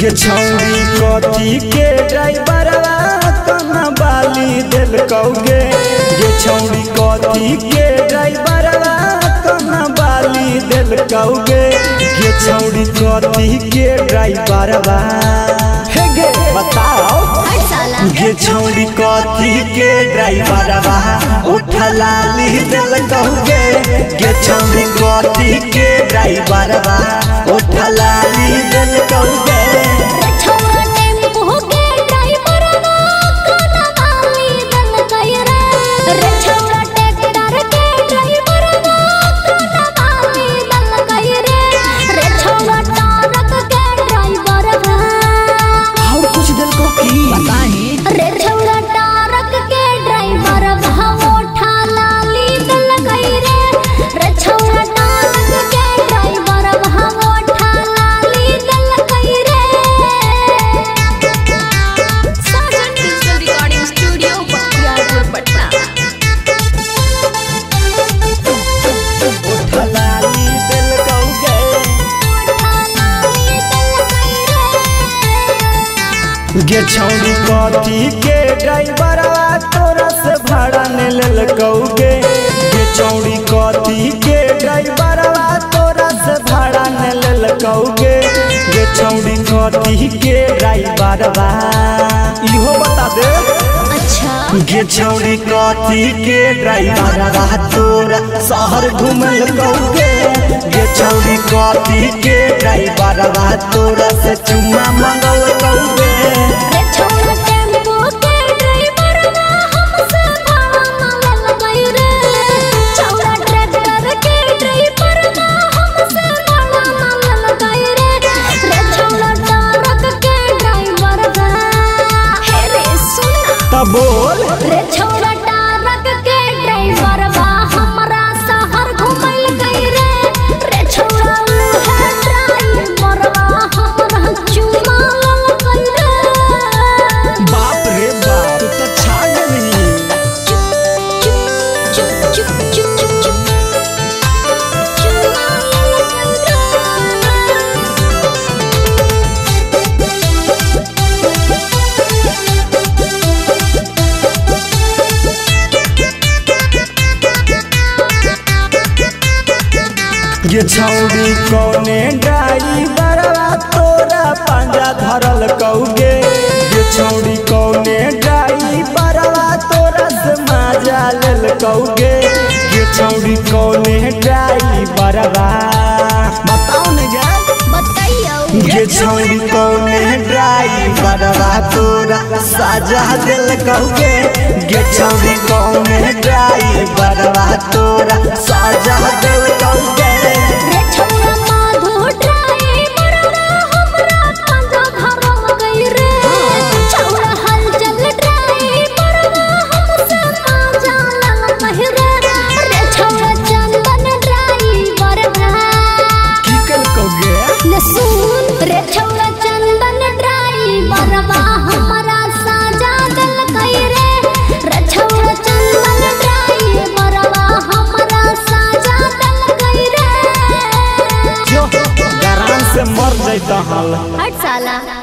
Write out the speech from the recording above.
गे छौरी कथी के ड्राइवरवा कना बाली दिल कौगे। गे छौरी कथी के ड्राइवरवा कना बाली दिल कौगे। गे छौरी कथी के ड्राइवरवा हे गे, बताओ। गे छौरी कथी के ड्राइवरवा उठला ली दिल कौगे। गे छौरी कथी के ड्राइवरवा गे छौरी कथी के ड्राइवरवा तोरा से भाड़ा ने लेल कौगे गे छौरी कथी के ड्राइवरवा तोरा से भाड़ा ने लेल कौगे गे छौरी कथी के ड्राइवरवा गे छौरी कथी के ड्राइवरवा तोरा शहर घूमल कौगे गे छौरी कथी के ड्राइवरवा तोरा से चुम्मा मंगल कौगे बोल। रे छौरा ये छौरी कौने ड्राइवरवा तोरा पंजा धरल कौगे। ये छौरी कौने ड्राइवरवा तोरा से मज़ा लेल कौगे। ये छौरी कौने ड्राइवरवा बताओ न यार बताइयो। ये छौरी कौने ड्राइवरवा तोरा साजा दिल कौगे। ये छौरी कौने ड्राइवरवा तोरा साजा दिल हट साला